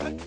Hit!